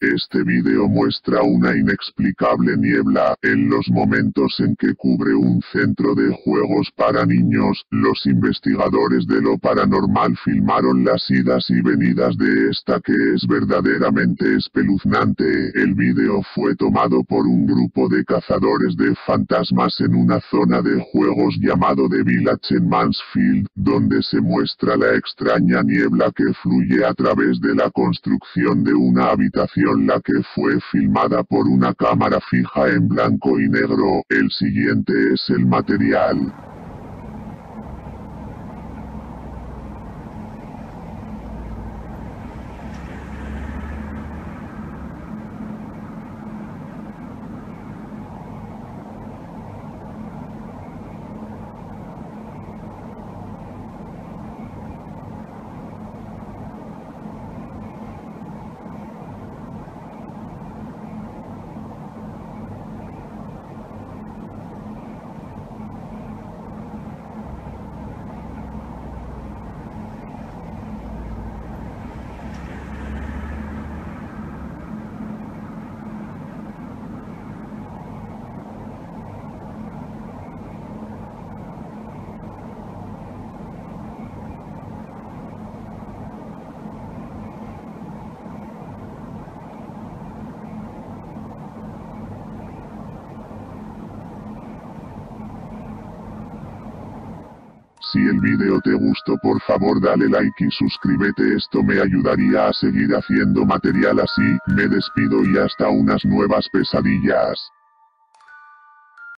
Este vídeo muestra una inexplicable niebla, en los momentos en que cubre un centro de juegos para niños, los investigadores de lo paranormal filmaron las idas y venidas de esta que es verdaderamente espeluznante. El vídeo fue tomado por un grupo de cazadores de fantasmas en una zona de juegos llamado The Village en Mansfield, donde se muestra la extraña niebla que fluye a través de la construcción de una habitación la que fue filmada por una cámara fija en blanco y negro. El siguiente es el material. Si el video te gustó por favor dale like y suscríbete esto me ayudaría a seguir haciendo material así, me despido y hasta unas nuevas pesadillas.